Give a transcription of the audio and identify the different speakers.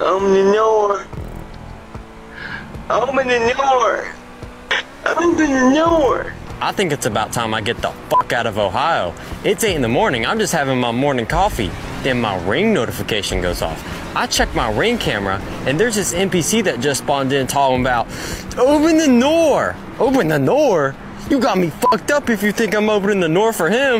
Speaker 1: Open the door. Open the door. Open the door.
Speaker 2: I think it's about time I get the fuck out of Ohio. It's 8 in the morning. I'm just having my morning coffee. Then my ring notification goes off. I check my ring camera, and there's this NPC that just spawned in talking about, open the door. Open the door? You got me fucked up if you think I'm opening the door for him.